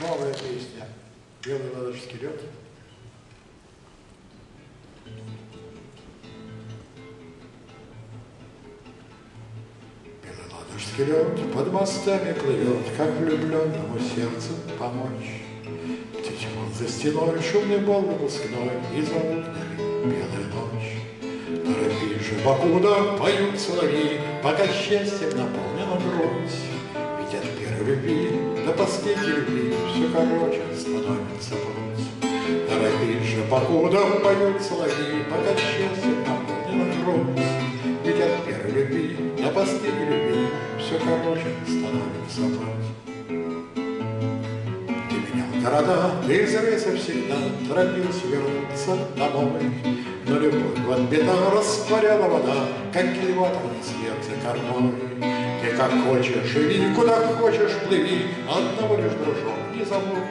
Новая песня. Белый ладожский лед. Белый ладожский лед под мостами плывет, Как влюбленному сердцу помочь. Птичий вон за стеной, шумный бал выпускной, И окнами белая ночь. Торопись же, покуда поют соловьи, Пока счастьем наполнена грудь. Ведь от первой любви до последней любви Все короче становится путь. Торопись же, покуда поют соловьи, Пока счастьем наполнена грудь. Ведь от первой любви до последней любви Все короче становится путь. Ты менял города, ты из рейса всегда Торопился вернуться домой. Но любовь вот беда растворяла вода, Как кильватор на сердце кормой. Как хочешь. Живи, куда хочешь плыви, Одного лишь, дружок, не забудь,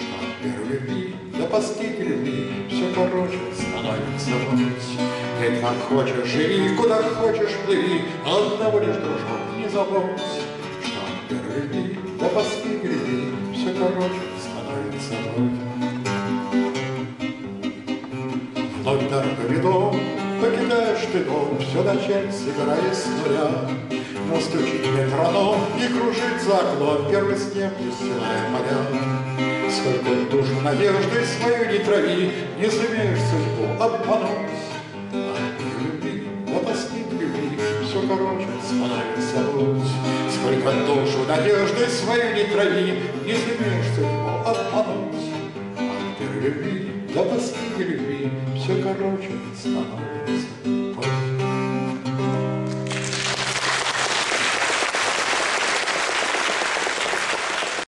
Что от первой любви до последней любви Все короче становится путь. Ты как хочешь живи, куда хочешь плыви, Одного лишь, дружок, не забудь, Что от первой любви до последней любви Все короче становится путь. Вновь дорога ведом, покидаешь ты дом, Все начать, сыграя с нуля. Но стучит метроном и кружит за окном Первый снег, устилая поля. Сколько душ надежды свою не трави, Не сумеешь судьбу обмануть. Все короче становится путь. Сколько душу надежды свою не трави, Не сумеешь судьбу обмануть. От первой любви до последней любви Все короче становится